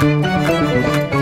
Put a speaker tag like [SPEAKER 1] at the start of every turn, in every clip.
[SPEAKER 1] Música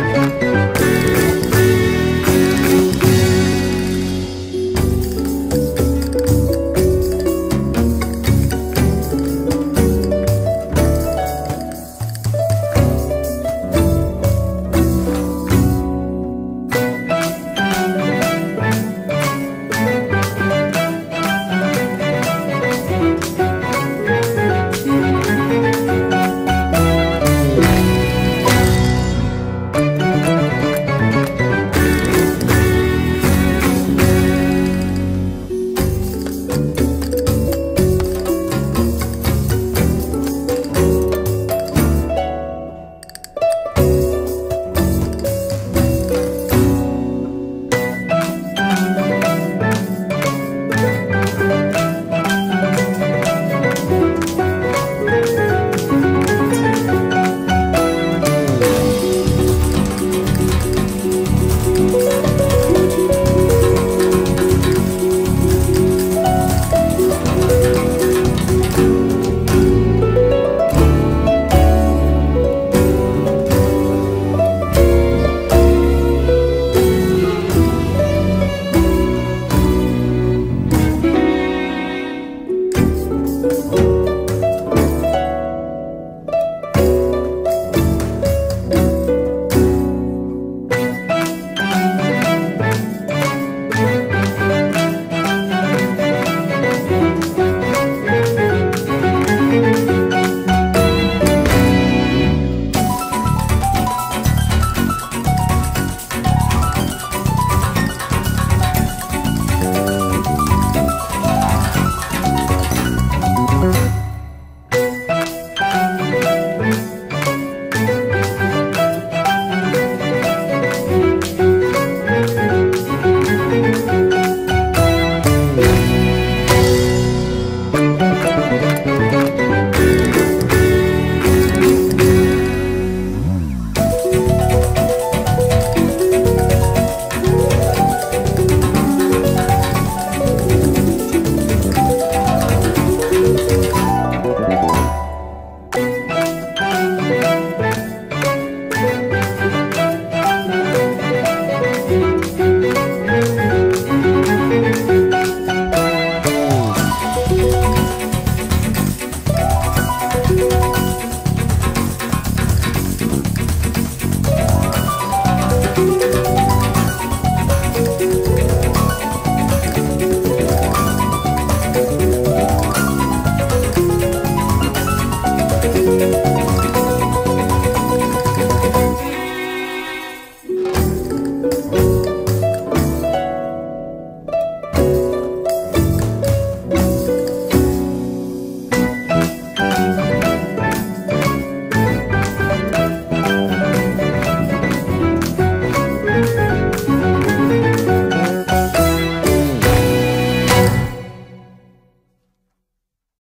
[SPEAKER 1] Thank you.